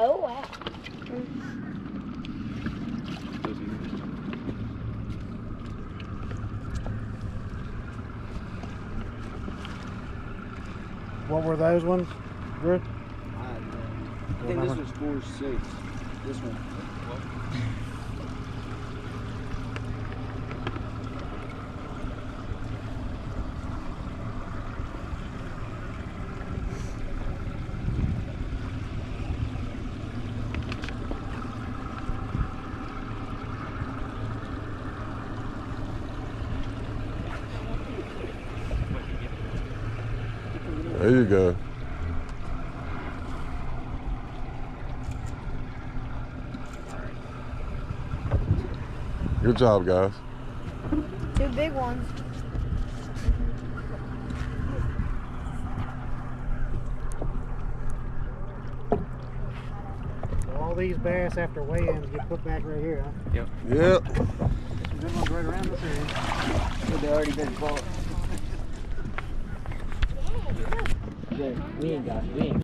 Oh, wow. What were those ones, Drew? I, I think this was four six. This one. There you go. Good job, guys. Two big ones. All these bass after weigh-ins get put back right here, huh? Yep. Some good ones right around this area. They already been caught. Yeah, we ain't got. We ain't